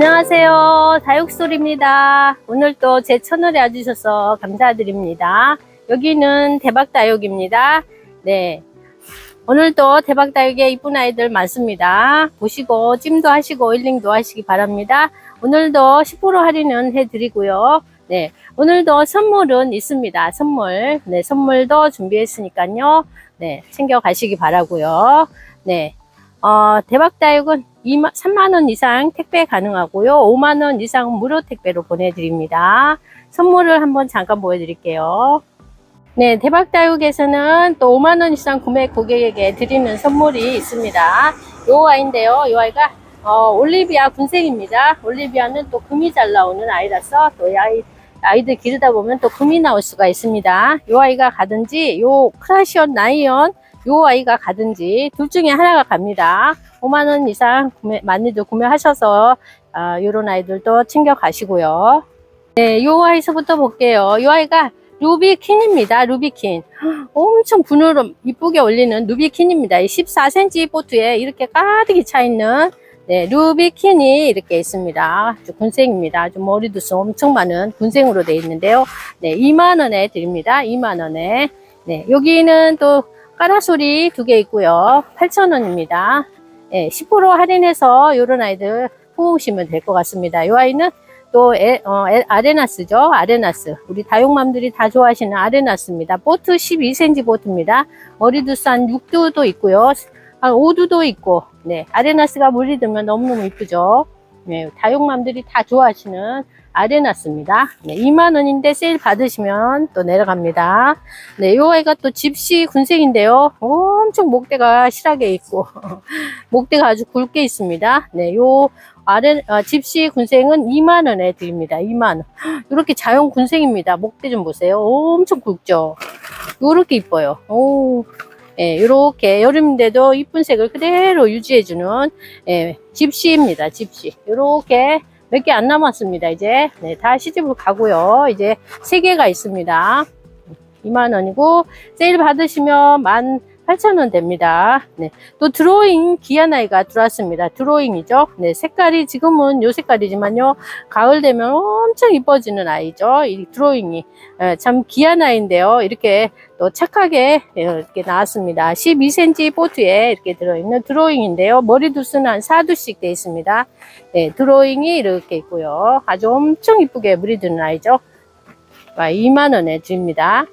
안녕하세요. 다육솔입니다. 오늘 또 제 채널에 와주셔서 감사드립니다. 여기는 대박다육입니다. 네. 오늘도 대박다육에 이쁜 아이들 많습니다. 보시고 찜도 하시고 일링도 하시기 바랍니다. 오늘도 10% 할인은 해드리고요. 네. 오늘도 선물은 있습니다. 선물. 네. 선물도 준비했으니까요. 네. 챙겨 가시기 바라고요. 네. 어, 대박다육은 2만, 3만원 이상 택배 가능하고요. 5만원 이상 무료 택배로 보내드립니다. 선물을 한번 잠깐 보여드릴게요. 네, 대박다육에서는 또 5만원 이상 구매 고객에게 드리는 선물이 있습니다. 요 아이인데요. 요 아이가 어, 올리비아 군생입니다. 올리비아는 또 금이 잘 나오는 아이라서 또 아이, 아이들 기르다 보면 또 금이 나올 수가 있습니다. 요 아이가 가든지 요 크라시온 나이언 요 아이가 가든지 둘 중에 하나가 갑니다. 5만원 이상 구매, 많이들 구매하셔서 아, 요런 아이들도 챙겨 가시고요. 네, 요 아이서부터 볼게요. 요 아이가 루비킨입니다. 루비킨. 엄청 분으로 이쁘게 올리는 루비킨입니다. 14cm 보트에 이렇게 가득히 차 있는 네, 루비킨이 이렇게 있습니다. 아주 군생입니다. 아주 머리도 엄청 많은 군생으로 되어 있는데요. 네, 2만원에 드립니다. 2만원에. 네, 여기는 또 까라소리 두 개 있고요. 8,000원입니다. 예, 10% 할인해서 이런 아이들 뽑으시면 될 것 같습니다. 이 아이는 또 에, 어, 에, 아레나스죠. 아레나스. 우리 다육맘들이 다 좋아하시는 아레나스입니다. 보트 12cm 보트입니다. 머리두산 6두도 있고요. 한 5두도 있고 네, 아레나스가 물이 들면 너무너무 이쁘죠. 네, 다육맘들이 다 좋아하시는 아레나스입니다. 네, 2만원인데 세일 받으시면 또 내려갑니다. 네, 요 아이가 또 집시 군생인데요. 엄청 목대가 실하게 있고, 목대가 아주 굵게 있습니다. 네, 요 아래, 아, 집시 군생은 2만원에 드립니다. 2만원. 이렇게 자연 군생입니다. 목대 좀 보세요. 엄청 굵죠? 요렇게 이뻐요. 오. 예, 이렇게 여름인데도 이쁜 색을 그대로 유지해주는 예, 집시입니다. 집시. 이렇게 몇 개 안 남았습니다. 이제 네, 다 시집을 가고요. 이제 세 개가 있습니다. 2만원이고 세일 받으시면 18,000원 됩니다. 네. 또 드로잉 귀한 아이가 들어왔습니다. 드로잉이죠. 네, 색깔이 지금은 요 색깔이지만요. 가을 되면 엄청 이뻐지는 아이죠. 이 드로잉이 네, 참 귀한 아이인데요. 이렇게 또 착하게 이렇게 나왔습니다. 12cm 보트에 이렇게 들어있는 드로잉인데요. 머리 두수는 한 4두씩 되어 있습니다. 네, 드로잉이 이렇게 있고요. 아주 엄청 이쁘게 물이 드는 아이죠. 2만원에 드립니다.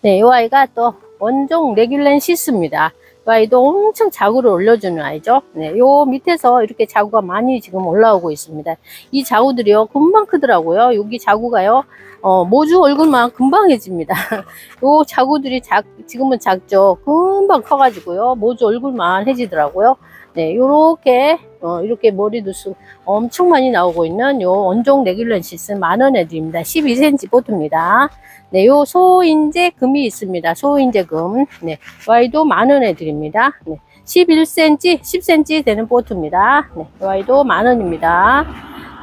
네, 이 아이가 또 원종 레귤렌시스입니다. 이 아이도 엄청 자구를 올려주는 아이죠. 네, 요 밑에서 이렇게 자구가 많이 지금 올라오고 있습니다. 이 자구들이요, 금방 크더라고요. 여기 자구가요, 어, 모주 얼굴만 금방 해집니다. 요 자구들이 작, 지금은 작죠. 금방 커가지고요. 모주 얼굴만 해지더라고요. 네, 요렇게, 어, 이렇게 머리도 수, 엄청 많이 나오고 있는 요 원종 레귤런시스 만원에 드립니다. 12cm 포트입니다. 네, 요 소인제 금이 있습니다. 소인제 금. 네, 얘도 만원에 드립니다. 네, 11cm, 10cm 되는 포트입니다. 네, 얘도 만원입니다.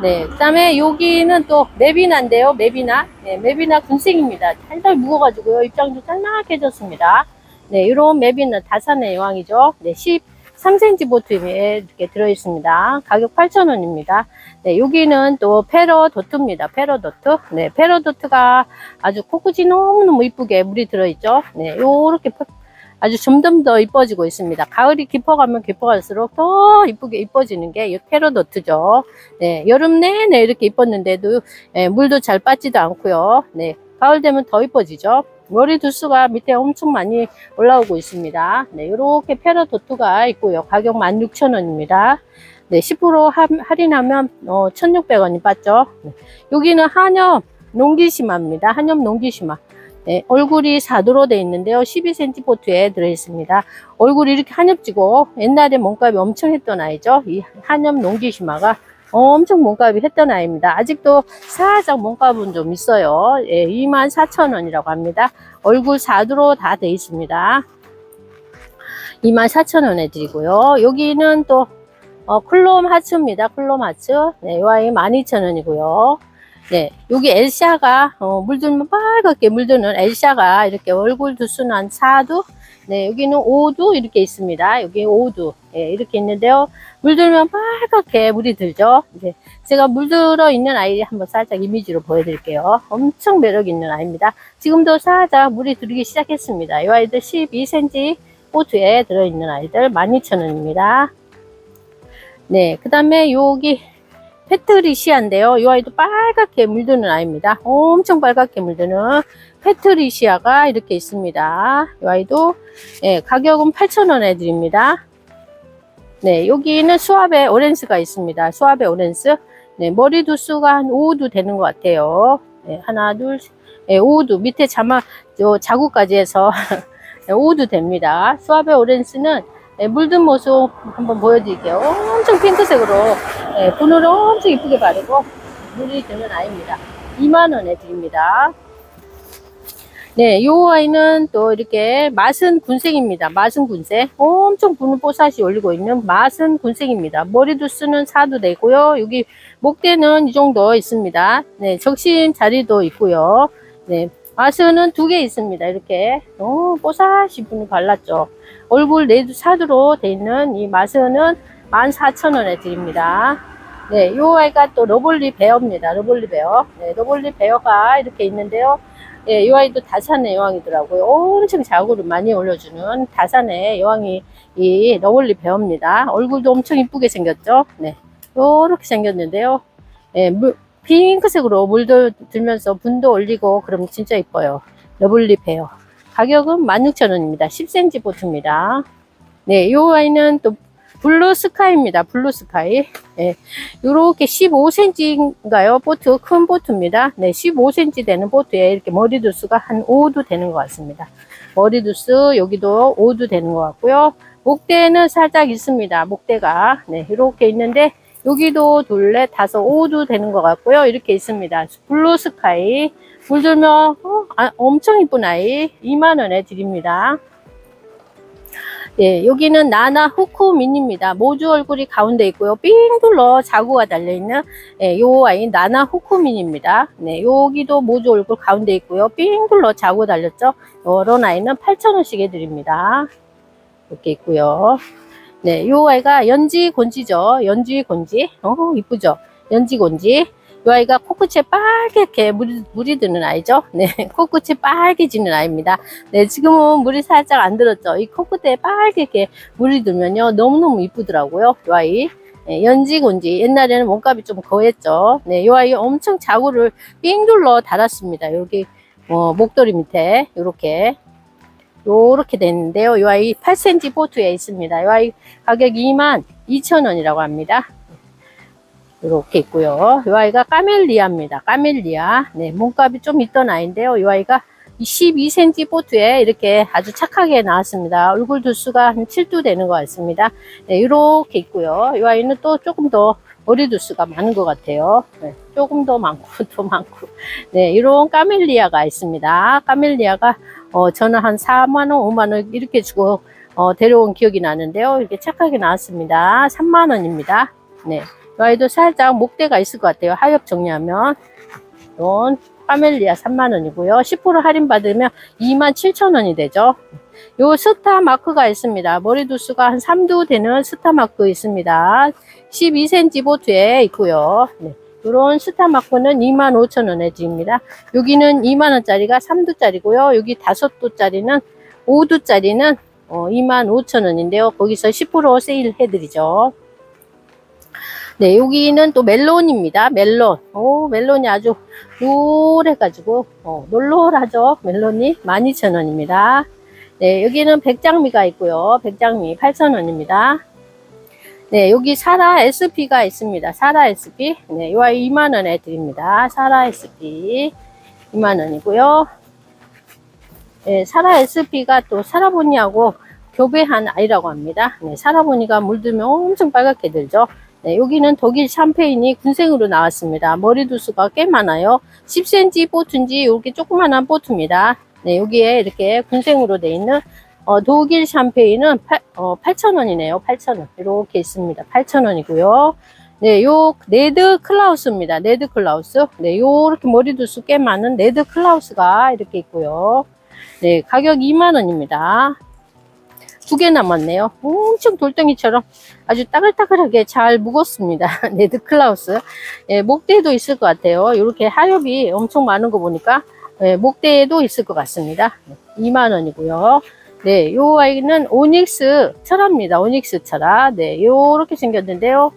네, 그 다음에 여기는 또 메비나인데요. 메비나. 네, 메비나 군생입니다. 살살 묵어가지고요. 입장도 짤막해졌습니다. 네, 이런 메비나 다산의 여왕이죠. 네, 10, 3cm 보트에 이렇게 들어있습니다. 가격 8,000원입니다. 네, 여기는 또 페러도트입니다. 페러도트. 네, 페러도트가 아주 코끝이 너무너무 이쁘게 물이 들어있죠. 네, 요렇게 아주 점점 더 이뻐지고 있습니다. 가을이 깊어가면 깊어갈수록 더 이쁘게 이뻐지는 게 이 페러도트죠. 네, 여름 내내 이렇게 이뻤는데도 네, 물도 잘 빠지도 않고요. 네, 가을 되면 더 이뻐지죠. 머리 두수가 밑에 엄청 많이 올라오고 있습니다. 네, 이렇게 페라도트가 있고요. 가격 16,000원입니다. 네, 10% 할인하면 어, 1,600원이 빠죠. 네, 여기는 한엽 농기심화입니다. 한엽 농기심화. 네, 얼굴이 4도로 되어 있는데요. 12cm 포트에 들어있습니다. 얼굴이 이렇게 한엽지고 옛날에 몸값이 엄청 했던 아이죠. 이 한엽 농기심화가 엄청 몸값이 했던 아이입니다. 아직도 살짝 몸값은 좀 있어요. 예, 24,000원이라고 합니다. 얼굴 4두로 다 돼 있습니다. 24,000원에 드리고요. 여기는 또 어, 클롬 하츠입니다. 클롬 하츠. 네, 이 아이 12,000원이고요. 네, 여기 엘샤가 어, 물들면 빨갛게 물드는 엘샤가 이렇게 얼굴 두수는 한 4두 네, 여기는 5두 이렇게 있습니다. 여기 5두 예, 이렇게 있는데요. 물들면 빨갛게 물이 들죠. 이제 제가 물들어 있는 아이 한번 살짝 이미지로 보여드릴게요. 엄청 매력 있는 아이입니다. 지금도 살짝 물이 들기 시작했습니다. 이 아이들 12cm 보트에 들어있는 아이들 12,000원입니다. 네, 그 다음에 여기 페트리시아인데요. 이 아이도 빨갛게 물드는 아이입니다. 엄청 빨갛게 물드는 페트리시아가 이렇게 있습니다. 이 아이도 예, 가격은 8,000원에 드립니다. 네, 여기는 수압의 오렌스가 있습니다. 수압의 오렌스. 네, 머리 두수가 한 5두 되는 것 같아요. 네, 하나, 둘, 네, 5두. 밑에 자막, 저 자구까지 해서 네, 5두 됩니다. 수압의 오렌스는 네, 물든 모습 한번 보여드릴게요. 엄청 핑크색으로 네, 분을 엄청 이쁘게 바르고 물이 드는 아이입니다. 2만원에 드립니다. 네, 요 아이는 또 이렇게 마슨 군생입니다. 마슨 군생. 엄청 분을 뽀사시 올리고 있는 마슨 군생입니다. 머리 두수는 4두 되고요. 여기 목대는 이 정도 있습니다. 네, 적심 자리도 있고요. 네, 마슨 두개 있습니다. 이렇게. 어, 뽀사시 분을 발랐죠. 얼굴 레드 사드로 돼 있는 이 마슨은 14,000원에 드립니다. 네, 요 아이가 또 Lovely Bear입니다. Lovely Bear. 네, Lovely Bear가 이렇게 있는데요. 예, 이 아이도 다산의 여왕이더라고요. 엄청 자구를 많이 올려주는 다산의 여왕이 이 Lovely Bear입니다. 얼굴도 엄청 이쁘게 생겼죠. 네, 요렇게 생겼는데요. 예, 물, 핑크색으로 물도 들면서 분도 올리고 그럼 진짜 이뻐요. Lovely Bear. 가격은 16,000원입니다. 10cm 포트입니다. 네, 이 아이는 또 Blue Sky입니다. Blue Sky. 네, 요렇게 15cm인가요? 포트, 큰 포트입니다. 네, 15cm 되는 포트에 이렇게 머리 두수가 한 5두 되는 것 같습니다. 머리 두수, 여기도 5두 되는 것 같고요. 목대는 살짝 있습니다. 목대가. 네, 이렇게 있는데, 여기도 둘, 네, 다섯, 5두 되는 것 같고요. 이렇게 있습니다. Blue Sky. 물 들면, 어, 아, 엄청 이쁜 아이. 2만원에 드립니다. 예, 여기는 나나 후크 미니입니다. 모주 얼굴이 가운데 있고요. 삥 둘러 자구가 달려있는 예, 요 아이 나나 후크 미니입니다. 네, 여기도 모주 얼굴 가운데 있고요. 삥 둘러 자구 달렸죠. 요런 아이는 8,000원씩 해드립니다. 이렇게 있고요. 네, 요 아이가 연지 곤지죠. 연지 곤지. 어, 이쁘죠? 연지 곤지. 이 아이가 코끝에 빨갛게 물이, 물이 드는 아이죠. 네, 코끝이 빨개지는 아이입니다. 네, 지금은 물이 살짝 안 들었죠. 이 코끝에 빨갛게 물이 들면요. 너무너무 이쁘더라고요. 이 아이. 네, 연지곤지. 옛날에는 몸값이 좀 거했죠. 네, 이 아이 엄청 자구를 삥 둘러 달았습니다. 여기, 어, 목도리 밑에. 이렇게. 요렇게 됐는데요. 이 아이 8cm 보트에 있습니다. 이 아이 가격 2만 2천원이라고 합니다. 이렇게 있고요. 이 아이가 까멜리아입니다. 까멜리아. 네, 몸값이 좀 있던 아이인데요. 이 아이가 12cm 보트에 이렇게 아주 착하게 나왔습니다. 얼굴 두수가 한 7두 되는 것 같습니다. 네, 이렇게 있고요. 이 아이는 또 조금 더 머리 두수가 많은 것 같아요. 네, 조금 더 많고 더 많고. 네, 이런 까멜리아가 있습니다. 까멜리아가 어, 저는 한 4만원, 5만원 이렇게 주고 어, 데려온 기억이 나는데요. 이렇게 착하게 나왔습니다. 3만원입니다. 네. 이 아이도 살짝 목대가 있을 것 같아요. 하엽 정리하면. 이런 까멜리아 3만원이고요. 10% 할인 받으면 27,000원이 되죠. 요 Star Mark가 있습니다. 머리 두수가 한 3두 되는 Star Mark 있습니다. 12cm 보트에 있고요. 네. 이런 스타 마크는 25,000원에 드립니다. 여기는 2만원짜리가 3두짜리고요. 여기 5두짜리는 5두짜리는 어, 25,000원인데요. 거기서 10% 세일 해드리죠. 네, 여기는 또 멜론입니다. 멜론. 오, 멜론이 아주 노래가지고, 어, 놀놀하죠. 멜론이 12,000원입니다. 네, 여기는 백장미가 있고요. 백장미 8,000원입니다. 네, 여기 사라 SP가 있습니다. 사라 SP. 네, 요 아이 2만원에 드립니다. 사라 SP 2만원이고요. 네, 사라 SP가 또 사라보니하고 교배한 아이라고 합니다. 네, 사라보니가 물들면 엄청 빨갛게 들죠. 네, 여기는 독일 샴페인이 군생으로 나왔습니다. 머리 두수가 꽤 많아요. 10cm 보트인지 이렇게 조그만한 보트입니다. 네, 여기에 이렇게 군생으로 돼 있는 어, 독일 샴페인은 8, 어, 8,000원이네요. 8,000원. 이렇게 있습니다. 8,000원이고요. 네, 요 네드 클라우스입니다. 네드 클라우스. 네, 요렇게 머리 두수 꽤 많은 네드 클라우스가 이렇게 있고요. 네, 가격 2만 원입니다. 두 개 남았네요. 엄청 돌덩이처럼 아주 따글따글하게 잘 묵었습니다. 네드클라우스. 예, 목대도 있을 것 같아요. 이렇게 하엽이 엄청 많은 거 보니까 예, 목대도 있을 것 같습니다. 2만 원이고요. 네, 요 아이는 오닉스 철화입니다. 오닉스 철화. 네, 요렇게 생겼는데요.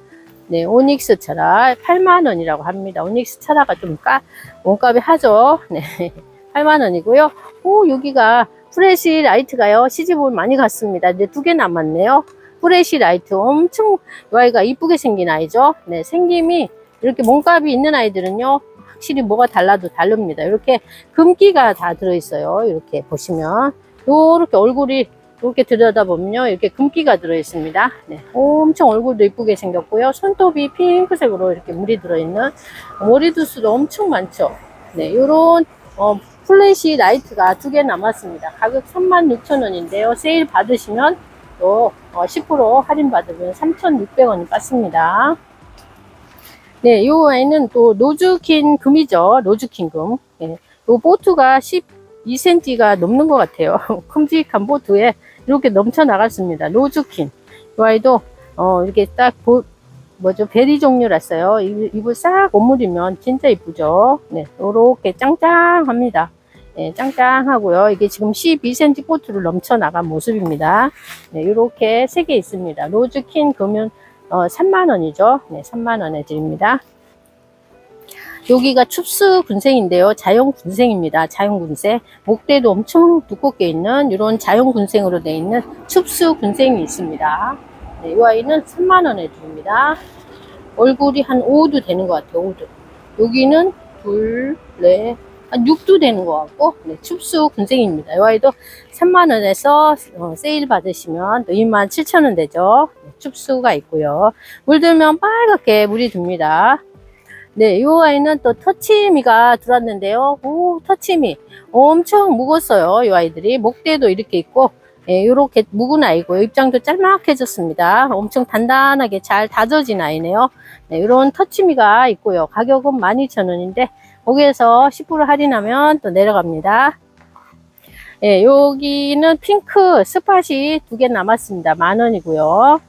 네, 오닉스 철화 8만 원이라고 합니다. 오닉스 철화가 좀 까, 몸값이 하죠. 네, 8만 원이고요. 오, 여기가 Flash Light가요. 시집을 많이 갔습니다. 이제 두 개 남았네요. Flash Light 엄청 이 아이가 이쁘게 생긴 아이죠. 네, 생김이 이렇게 몸값이 있는 아이들은요. 확실히 뭐가 달라도 다릅니다. 이렇게 금기가 다 들어있어요. 이렇게 보시면 요렇게 얼굴이 이렇게 들여다보면요. 이렇게 금기가 들어있습니다. 네, 엄청 얼굴도 이쁘게 생겼고요. 손톱이 핑크색으로 이렇게 물이 들어있는 머리두수도 엄청 많죠. 네, 요런 어, Flash Light가 두 개 남았습니다. 가격 36,000원인데요. 세일 받으시면 또 어, 10% 할인 받으면 3,600원이 빠집니다. 네, 요 아이는 또 Rose Queen 금이죠. Rose Queen 금. 네, 요 포트가 12cm가 넘는 것 같아요. 큼직한 포트에 이렇게 넘쳐 나갔습니다. Rose Queen. 이 아이도 어, 이렇게 딱 보, 뭐죠 베리 종류라서요. 잎을 싹 오므리면 진짜 이쁘죠. 네, 요렇게 짱짱합니다. 네, 짱짱하고요. 이게 지금 12cm 포트를 넘쳐 나간 모습입니다. 네, 이렇게 세개 있습니다. Rose Queen 금은 어, 3만원이죠. 네, 3만원에 드립니다. 여기가 춥스 군생인데요. 자연 군생입니다. 자연 군생. 목대도 엄청 두껍게 있는 이런 자연 군생으로 되어 있는 춥스 군생이 있습니다. 네, 이 아이는 3만원에 드립니다. 얼굴이 한 5도 되는 것 같아요. 5도. 여기는 둘, 넷, 한 6도 되는 것 같고 네, 춥수 군생입니다. 이 아이도 3만원에서 어, 세일 받으시면 또 27,000원 되죠. 네, 춥수가 있고요. 물들면 빨갛게 물이 듭니다. 네, 이 아이는 또 터치미가 들어왔는데요. 오, 터치미 엄청 묵었어요. 이 아이들이 목대도 이렇게 있고 예, 이렇게 묵은 아이고요. 입장도 짤막해졌습니다. 엄청 단단하게 잘 다져진 아이네요. 네, 이런 터치미가 있고요. 가격은 12,000원인데 거기에서 10% 할인하면 또 내려갑니다. 예, 여기는 핑크 스팟이 두 개 남았습니다. 만 원이고요.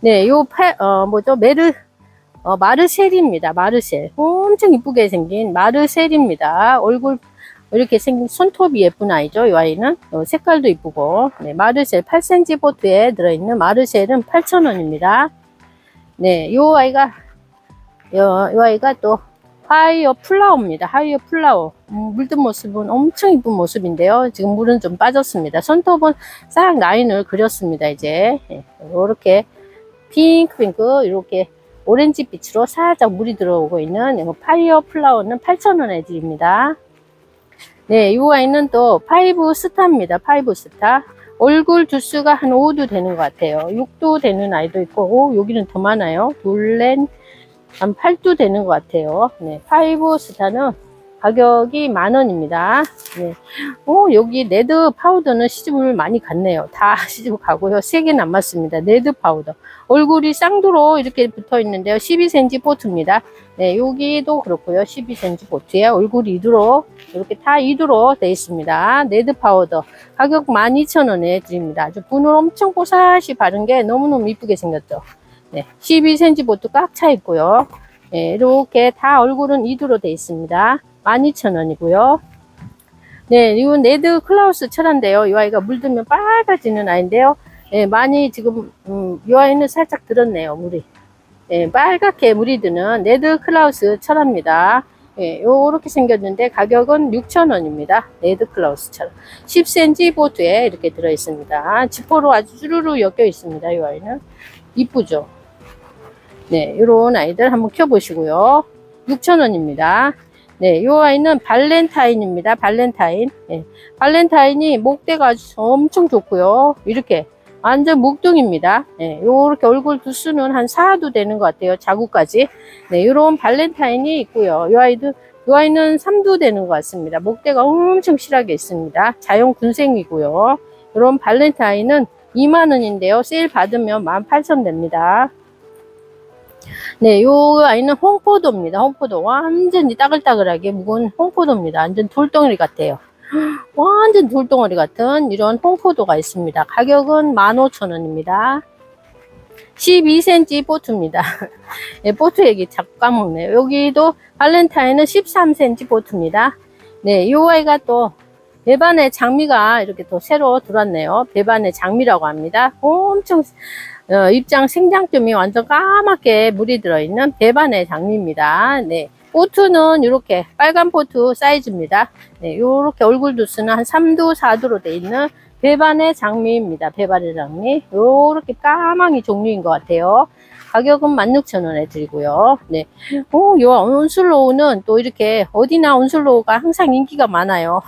네, 요 팔, 어, 뭐죠? 메르, 어, 마르셀입니다. 마르셀. 엄청 이쁘게 생긴 마르셀입니다. 얼굴 이렇게 생긴 손톱이 예쁜 아이죠. 이 아이는 어, 색깔도 이쁘고 네, 마르셀 8cm 포트에 들어있는 마르셀은 8,000원입니다. 네, 이 아이가 이 아이가 또 Fire Flower입니다. Fire Flower. 음, 물든 모습은 엄청 이쁜 모습인데요. 지금 물은 좀 빠졌습니다. 손톱은 싹 라인을 그렸습니다. 이제 이렇게 핑크핑크 이렇게 오렌지 빛으로 살짝 물이 들어오고 있는 Fire Flower는 8,000원에 드립니다. 네, 이 아이는 또 Five Star입니다. Five Star. 얼굴 두수가 한 5두 되는 것 같아요. 6두 되는 아이도 있고, 오, 여기는 더 많아요. 둘, 넷, 한 8두 되는 것 같아요. 네, Five Star는 가격이 만원입니다. 네. 오, 여기 Red Powder는 시집을 많이 갔네요. 다 시집 가고요. 3개 남았습니다. Red Powder. 얼굴이 쌍두로 이렇게 붙어 있는데요. 12cm 포트입니다. 네, 여기도 그렇고요. 12cm 포트에 얼굴이 2두로 이렇게 다 2두로 되어 있습니다. Red Powder. 가격 12,000원에 드립니다. 아주 분을 엄청 뽀사시 바른 게 너무너무 이쁘게 생겼죠. 네, 12cm 포트 꽉 차 있고요. 네, 이렇게 다 얼굴은 2두로 되어 있습니다. 12,000원이고요. 네, 이건 레드 클라우스 철화인데요. 이 아이가 물들면 빨개지는 아이인데요. 네, 많이 지금 음, 이 아이는 살짝 들었네요. 물이. 네, 빨갛게 물이 드는 레드 클라우스 철화입니다. 예, 요렇게 생겼는데 가격은 6,000원입니다. 레드 클라우스처럼 10cm 포트에 이렇게 들어 있습니다. 지퍼로 아주 주르르 엮여 있습니다. 이 아이는 이쁘죠? 네, 요런 아이들 한번 키워보시고요. 6,000원입니다. 네, 이 아이는 발렌타인입니다. 발렌타인. 네, 발렌타인이 목대가 엄청 좋고요. 이렇게 완전 목둥입니다. 네, 요렇게 얼굴 두수는 한 4도 되는 것 같아요. 자구까지. 네, 이런 발렌타인이 있고요. 이 아이도 이 아이는 3도 되는 것 같습니다. 목대가 엄청 실하게 있습니다. 자연 군생이고요. 이런 발렌타인은 2만원인데요. 세일 받으면 18,000원 됩니다. 네, 요 아이는 홍포도입니다. 홍포도. 완전히 따글따글하게 묵은 홍포도입니다. 완전 돌덩이 같아요. 완전 돌덩어리 같은 이런 홍포도가 있습니다. 가격은 15,000원입니다. 12cm 보트입니다. 예, 보트 얘기 자꾸 까먹네요. 여기도 발렌타인은 13cm 보트입니다. 네, 이 아이가 또 배반의 장미가 이렇게 또 새로 들어왔네요. 배반의 장미라고 합니다. 엄청 어, 입장 생장점이 완전 까맣게 물이 들어있는 배반의 장미입니다. 네. 보트는 이렇게 빨간 보트 사이즈입니다. 네, 이렇게 얼굴 두수는 한 3도, 4도로 되어 있는 배반의 장미입니다. 배반의 장미. 이렇게 까망이 종류인 것 같아요. 가격은 16,000원에 드리고요. 네. 오, 요 온슬로우는 또 이렇게 어디나 온슬로우가 항상 인기가 많아요.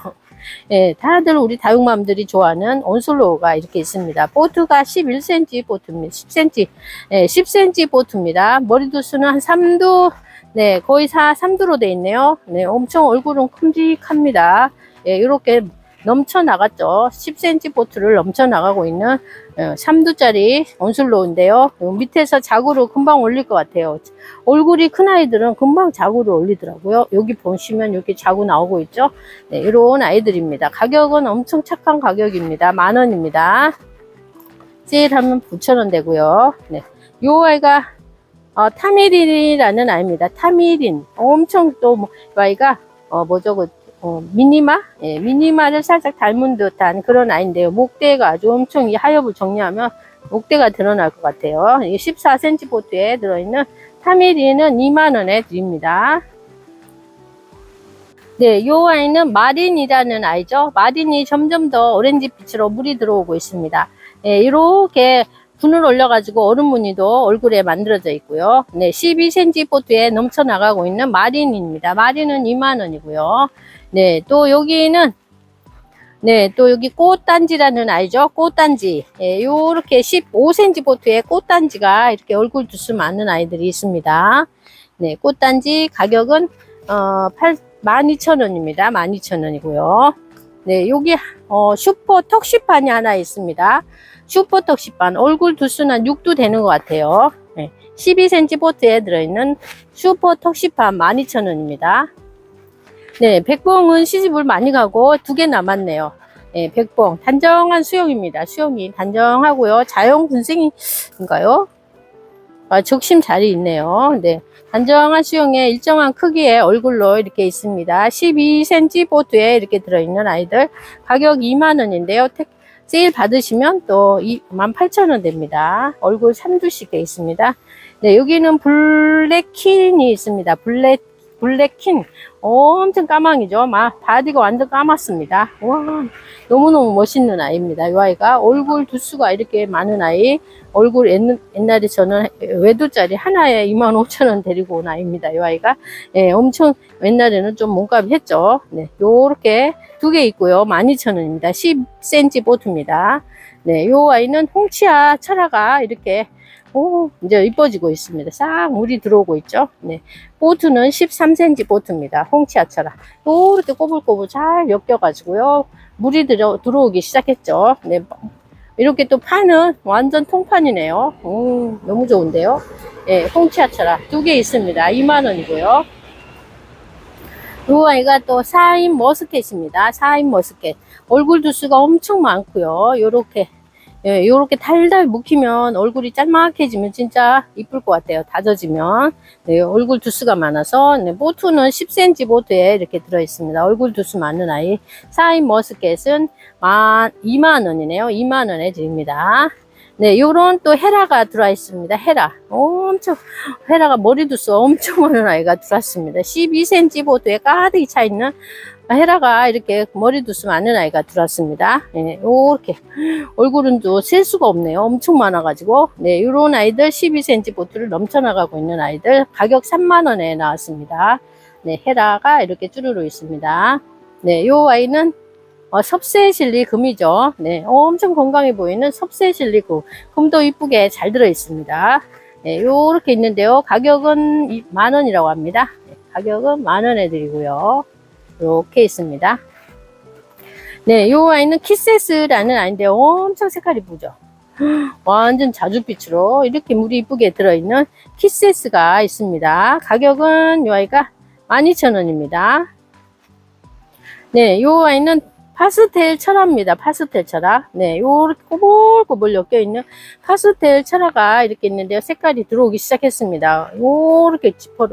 예, 다들 우리 다육맘들이 좋아하는 온슬로우가 이렇게 있습니다. 보트가 11cm 보트입니다. 10cm, 예, 10cm 보트입니다. 머리 두수는 한 3도, 네, 거의 4, 3도로 돼 있네요. 네, 엄청 얼굴은 큼직합니다. 예, 이렇게 넘쳐 나갔죠. 10cm 보트를 넘쳐 나가고 있는 3두짜리 온슬로우인데요. 밑에서 자구를 금방 올릴 것 같아요. 얼굴이 큰 아이들은 금방 자구를 올리더라고요. 여기 보시면 이렇게 자구 나오고 있죠. 네, 이런 아이들입니다. 가격은 엄청 착한 가격입니다. 만 원입니다. 세일하면 9,000원 되고요. 네, 요 아이가 어, 타미린이라는 아이입니다. 타미린. 엄청 또, 뭐, 이 아이가, 어, 뭐죠, 그, 어, 미니마? 예, 미니마를 살짝 닮은 듯한 그런 아이인데요. 목대가 아주 엄청 이 하엽을 정리하면 목대가 드러날 것 같아요. 이 14cm 포트에 들어있는 타미린은 2만원에 드립니다. 네, 이 아이는 마린이라는 아이죠. 마린이 점점 더 오렌지 빛으로 물이 들어오고 있습니다. 예, 이렇게 분을 올려가지고 얼음 무늬도 얼굴에 만들어져 있고요. 네, 12cm 보트에 넘쳐나가고 있는 마린입니다. 마린은 2만원이고요. 네, 또 여기는 네, 또 여기 꽃단지라는 아이죠. 꽃단지. 예, 요렇게 15cm 보트에 꽃단지가 이렇게 얼굴 두수 많은 아이들이 있습니다. 네, 꽃단지 가격은 어, 8, 12,000원입니다. 12,000원이고요. 네, 여기 어, 슈퍼 턱시판이 하나 있습니다. 슈퍼 턱시판 얼굴 두수는 한 6두 되는 것 같아요. 네, 12cm 포트에 들어있는 슈퍼 턱시판 12,000원입니다. 네, 백봉은 시집을 많이 가고 두 개 남았네요. 네, 백봉 단정한 수형입니다. 수형이 단정하고요. 자연 군생인가요? 아, 적심 자리 있네요. 네, 단정한 수형에 일정한 크기의 얼굴로 이렇게 있습니다. 12cm 포트에 이렇게 들어있는 아이들 가격 2만원인데요. 세일 받으시면 또 28,000원 됩니다. 얼굴 3두씩 돼 있습니다. 네, 여기는 블랙킨이 있습니다. 블랙, 블랙킨. 엄청 까망이죠. 막 body가 완전 까맣습니다. 와 너무너무 멋있는 아이입니다. 이 아이가 얼굴 두수가 이렇게 많은 아이 얼굴 옛, 옛날에 저는 외두짜리 하나에 25,000원 데리고 온 아이입니다. 이 아이가 예, 엄청 옛날에는 좀 몸값이 했죠. 네, 요렇게 두 개 있고요. 12,000원입니다. 10cm 보트입니다. 네, 요 아이는 홍치아 철화가 이렇게 오, 이제 이뻐지고 있습니다. 싹 물이 들어오고 있죠. 네. 보트는 13cm 보트입니다. 홍치아처럼. 이렇게 꼬불꼬불 잘 엮여가지고요. 물이 들어, 들어오기 시작했죠. 네. 이렇게 또 판은 완전 통판이네요. 오, 너무 좋은데요. 예, 홍치아처럼 두 개 있습니다. 2만원이고요. 이 아이가 또 4인 머스켓입니다. 4인 머스켓. 얼굴 두수가 엄청 많고요. 요렇게 예, 요렇게 달달 묵히면 얼굴이 짤막해지면 진짜 이쁠 것 같아요. 다져지면. 네, 얼굴 두수가 많아서 네, 보트는 10cm 보트에 이렇게 들어있습니다. 얼굴 두수 많은 아이. 사인 머스켓은 만 2만원이네요. 2만원에 드립니다. 네, 요런 또 헤라가 들어와 있습니다. 헤라. 엄청, 헤라가 머리 두수 엄청 많은 아이가 들어왔습니다. 12cm 보트에 가득히 차 있는 헤라가 이렇게 머리 두수 많은 아이가 들어왔습니다. 네, 이렇게 얼굴은 또 셀 수가 없네요. 엄청 많아가지고 네, 이런 아이들 12cm 보트를 넘쳐나가고 있는 아이들 가격 3만원에 나왔습니다. 네, 헤라가 이렇게 쭈루루 있습니다. 네, 이 아이는 어, 섭세실리 금이죠. 네, 엄청 건강해 보이는 섭세실리 금. 금도 이쁘게 잘 들어 있습니다. 네, 요렇게 있는데요. 가격은 만 원이라고 합니다. 네, 가격은 만 원에 드리고요. 이렇게 있습니다. 네, 요 아이는 키세스라는 아이인데 엄청 색깔이 이쁘죠. 완전 자주빛으로 이렇게 물이 이쁘게 들어있는 키세스가 있습니다. 가격은 요 아이가 12,000원입니다. 네, 요 아이는 파스텔 철화입니다. 파스텔 철화. 네, 요렇게 꼬불꼬불 엮여 있는 파스텔 철화가 이렇게 있는데요. 색깔이 들어오기 시작했습니다. 요렇게 지퍼,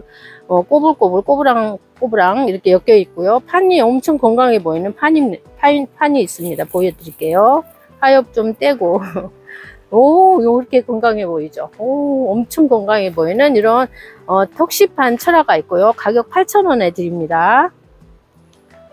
어, 꼬불꼬불, 꼬부랑, 꼬부랑 이렇게 엮여 있고요. 판이 엄청 건강해 보이는 판이, 판이, 판이 있습니다. 보여드릴게요. 하엽 좀 떼고. 오, 요렇게 건강해 보이죠? 오, 엄청 건강해 보이는 이런, 어, 턱시판 철화가 있고요. 가격 8,000원에 드립니다.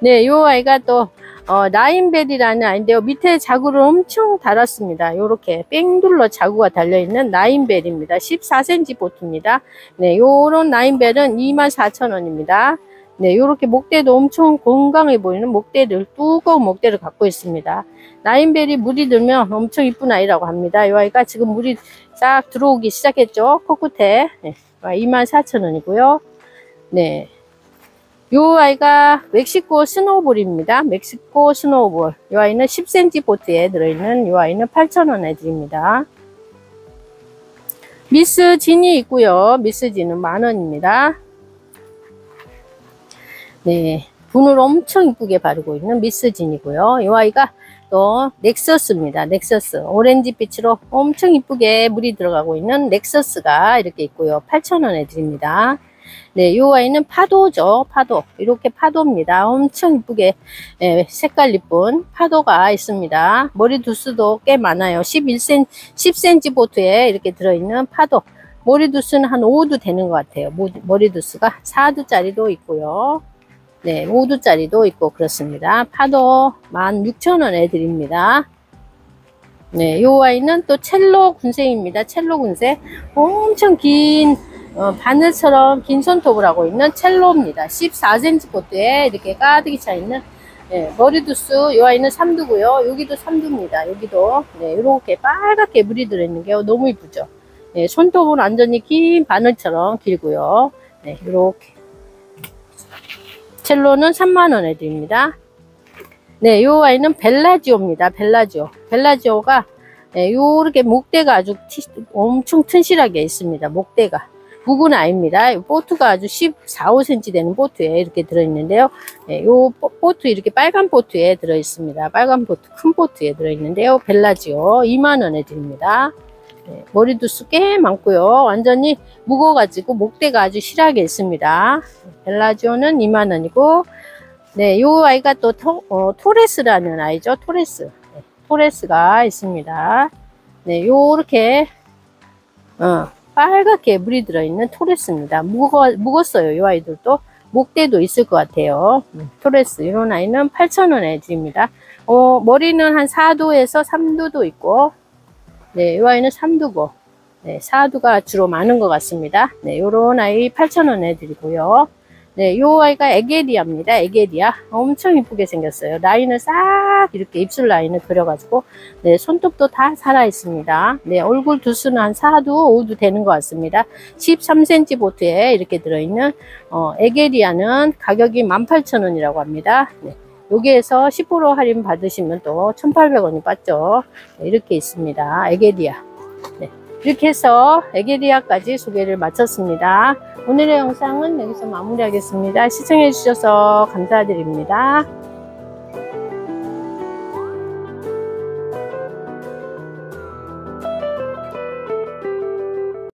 네, 요 아이가 또, 어, 라인벨이라는 아이인데요. 밑에 자구를 엄청 달았습니다. 요렇게 뺑둘러 자구가 달려있는 라인벨입니다. 14cm 보트입니다. 네, 요런 라인벨은 24,000원입니다. 네, 요렇게 목대도 엄청 건강해 보이는 목대를, 두꺼운 목대를 갖고 있습니다. 라인벨이 물이 들면 엄청 이쁜 아이라고 합니다. 이 아이가 지금 물이 싹 들어오기 시작했죠. 코끝에. 네, 24,000원이고요. 네. 요 아이가 멕시코 스노우볼입니다. 멕시코 스노우볼. 이 아이는 10cm 포트에 들어있는 이 아이는 8,000원에 드립니다. 미스 진이 있고요. 미스 진은 만원입니다. 네. 분을 엄청 이쁘게 바르고 있는 미스 진이고요. 이 아이가 또 넥서스입니다. 넥서스. 오렌지 빛으로 엄청 이쁘게 물이 들어가고 있는 넥서스가 이렇게 있고요. 8,000원에 드립니다. 네, 이 아이는 파도죠. 파도. 이렇게 파도입니다. 엄청 이쁘게 예, 색깔 이쁜 파도가 있습니다. 머리 두수도 꽤 많아요. 11cm, 10cm 보트에 이렇게 들어있는 파도. 머리 두수는 한 5두 되는 것 같아요. 머리 두수가 4두짜리도 있고요. 네, 5두짜리도 있고 그렇습니다. 파도 16,000원에 드립니다. 네, 요 아이는 또 첼로 군생입니다. 첼로 군생. 엄청 긴 어, 바늘처럼 긴 손톱을 하고 있는 첼로입니다. 14cm 보트에 이렇게 가득히 차 있는 네, 머리두스 요 아이는 3두고요. 여기도 3두입니다. 여기도 네, 이렇게 빨갛게 물이 들어있는 게 너무 이쁘죠. 네, 손톱은 완전히 긴 바늘처럼 길고요. 네, 이렇게 첼로는 3만원에 드립니다. 네, 요 아이는 벨라지오입니다. 벨라지오. 벨라지오가 네, 요렇게 목대가 아주 티, 엄청 튼실하게 있습니다. 목대가. 묵은 아입니다. 보트가 아주 14, 5cm 되는 보트에 이렇게 들어있는데요. 네, 요 보트 이렇게 빨간 보트에 들어있습니다. 빨간 보트, 큰 보트에 들어있는데요. 벨라지오 2만원에 드립니다. 네, 머리두수 꽤 많고요. 완전히 묵어가지고 목대가 아주 실하게 있습니다. 벨라지오는 2만원이고 네, 요 아이가 또 토, 어, 토레스라는 아이죠. 토레스. 네, 토레스가 있습니다. 네, 요렇게 어, 빨갛게 물이 들어있는 토레스입니다. 묵어, 묵었어요. 이 아이들도. 목대도 있을 것 같아요. 음, 토레스. 이런 아이는 8,000원에 드립니다. 어, 머리는 한 4도에서 3도도 있고, 네, 이 아이는 3두고, 네, 4두가 주로 많은 것 같습니다. 네, 요런 아이 8,000원에 드리고요. 네, 요 아이가 에게리아입니다. 에게리아. 엄청 이쁘게 생겼어요. 라인을 싹 이렇게 입술 라인을 그려가지고, 네, 손톱도 다 살아있습니다. 네, 얼굴 두수는 한 4두, 5두 되는 것 같습니다. 13cm 보트에 이렇게 들어있는, 어, 에게리아는 가격이 18,000원이라고 합니다. 네. 여기에서 10% 할인 받으시면 또 1,800원이 빠죠. 네, 이렇게 있습니다. 에게리아. 네. 이렇게 해서 에게리아까지 소개를 마쳤습니다. 오늘의 영상은 여기서 마무리하겠습니다. 시청해 주셔서 감사드립니다.